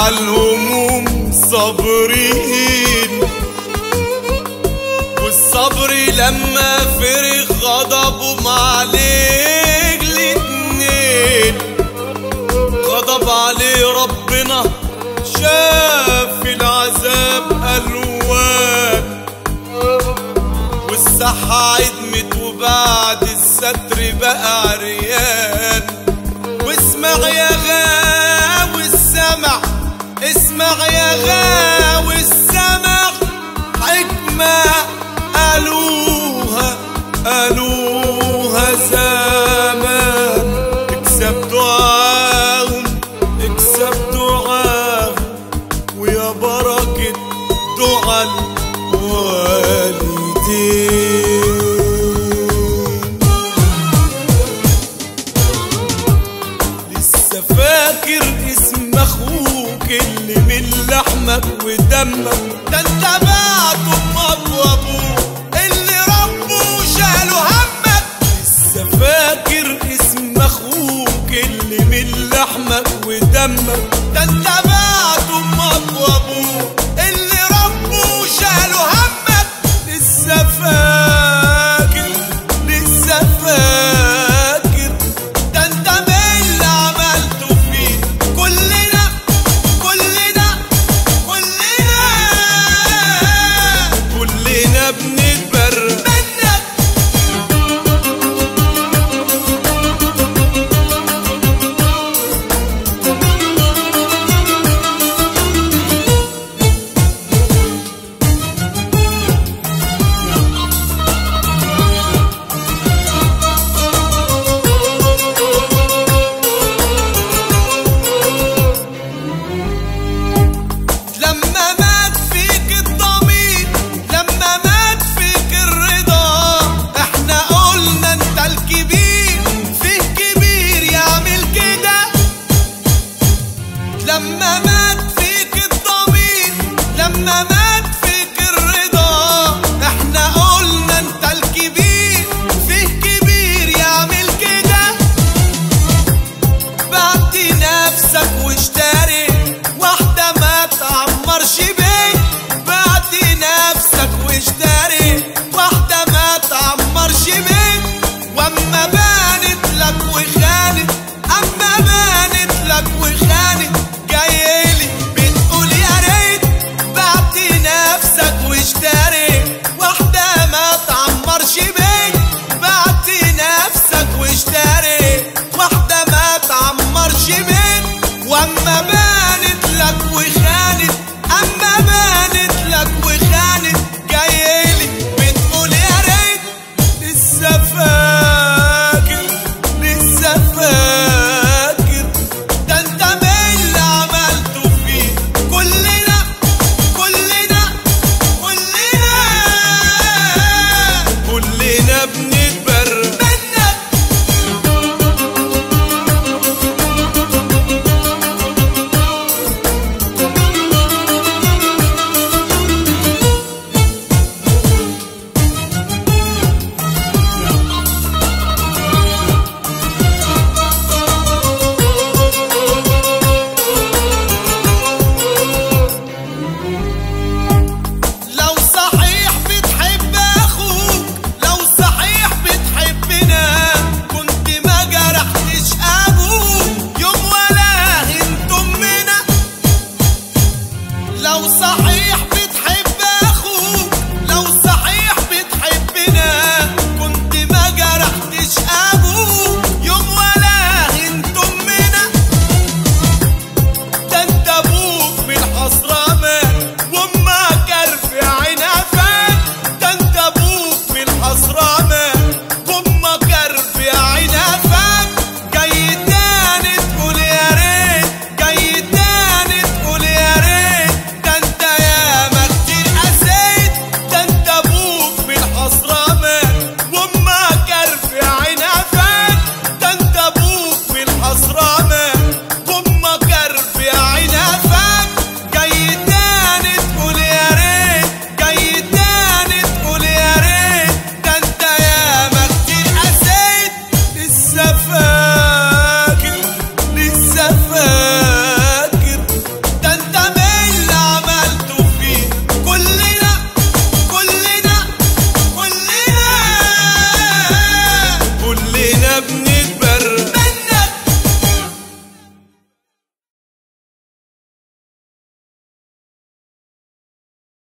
عالهموم صابرين والصبر لما فرغ غضبهم عليك الاتنين. غضب عليه ربنا شاف العذاب ألوان. والصحة عدمت وبعد الستر بقى عريان. واسمع يا اسمع يا غاوي السمع حكمة قالوها قالوها. ودمك ده انت بعت أمك وابوك اللي ربه شالوا همك. لسه فاكر اسم أخوك اللي من لحمك ودمك.